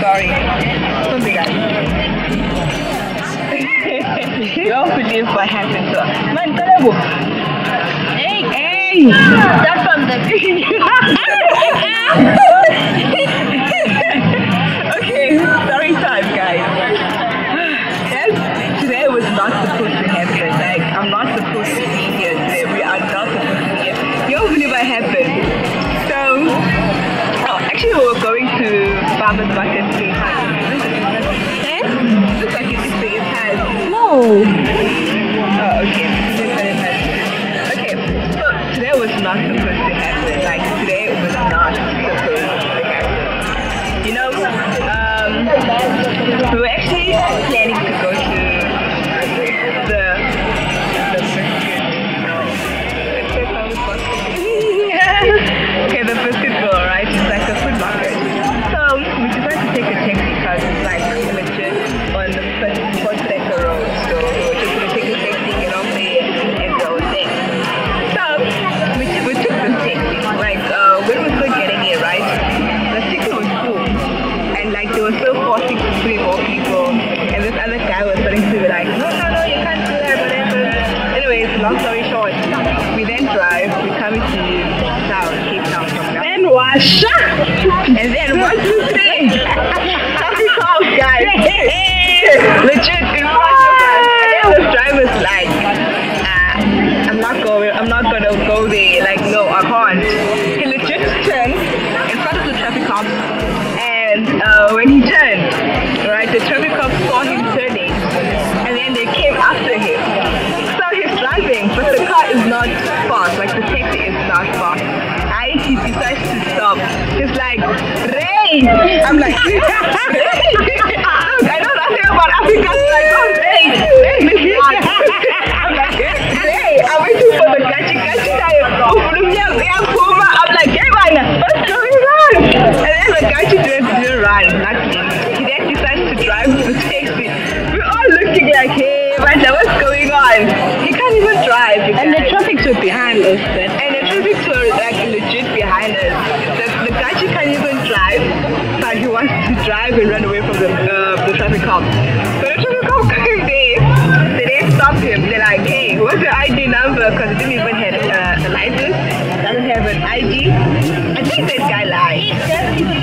Sorry. Don't do that. you all believe what happened to us. Man, terrible. Hey! Hey! Start from the... Muhammad The big heart. Eh? Looks like it's his biggest heart. No. Asha. And then what you think? happy calls, guys. Legit, it was driver's like, I'm like. fight.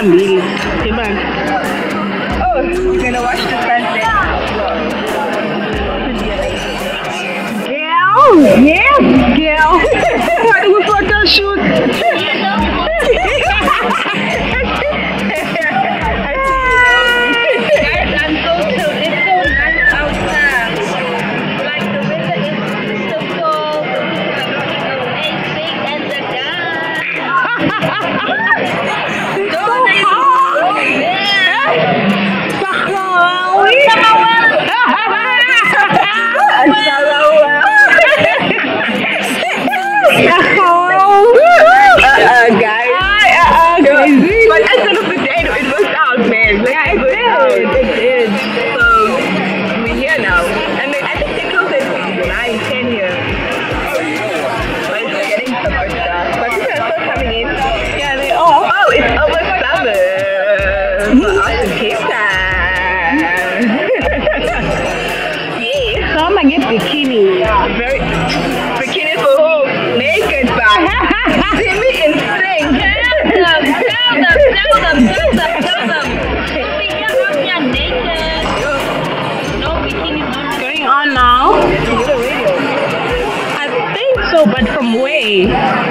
phambili ibana oh we're gonna watch the sunset girl. Yeah, girl what we photo shoot? I get bikini. Yeah, very bikini for who? Naked back. see me in sync. Tell them, tell them, tell them, tell them, tell them. Going on now? I think so, but from where?